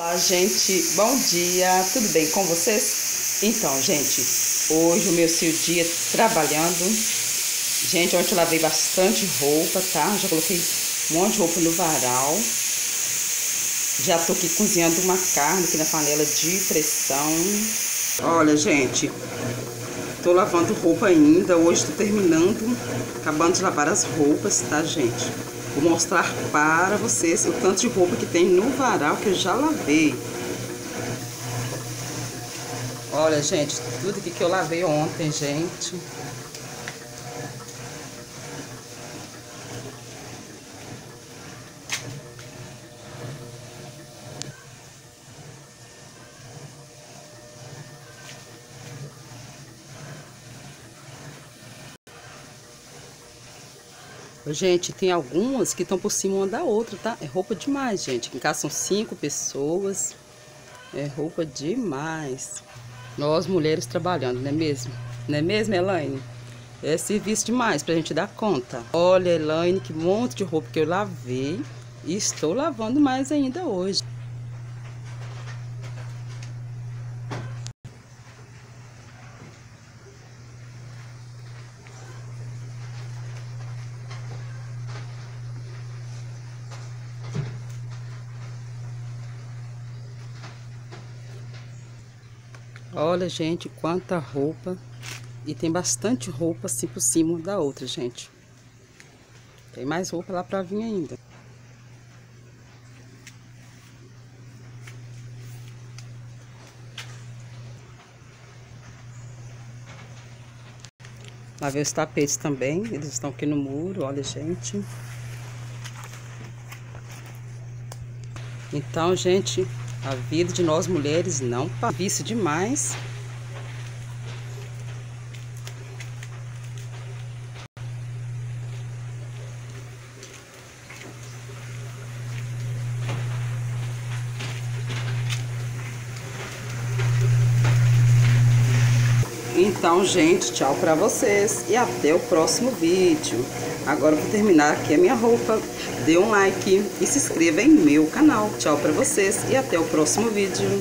Olá, gente. Bom dia. Tudo bem com vocês? Então, gente, hoje o meu seu dia trabalhando. Gente, ontem eu lavei bastante roupa, tá? Já coloquei um monte de roupa no varal. Já tô aqui cozinhando uma carne aqui na panela de pressão. Olha, gente, tô lavando roupa ainda. Hoje tô terminando, acabando de lavar as roupas, tá, gente? Vou mostrar para vocês o tanto de roupa que tem no varal que eu já lavei. Olha, gente, tudo que eu lavei ontem, gente. Gente, tem algumas que estão por cima uma da outra, tá? É roupa demais, gente. Em casa são cinco pessoas. É roupa demais. Nós mulheres trabalhando, não é mesmo? Não é mesmo, Elaine? É serviço demais pra gente dar conta. Olha, Elaine, que monte de roupa que eu lavei. E estou lavando mais ainda hoje. Olha, gente, quanta roupa. E tem bastante roupa assim por cima da outra, gente. Tem mais roupa lá pra vir ainda. Lá ver os tapetes também, eles estão aqui no muro, olha, gente. Então, gente, a vida de nós mulheres não vício demais. Então, gente, tchau pra vocês e até o próximo vídeo. Agora vou terminar aqui a minha roupa. Dê um like e se inscreva em meu canal. Tchau pra vocês e até o próximo vídeo.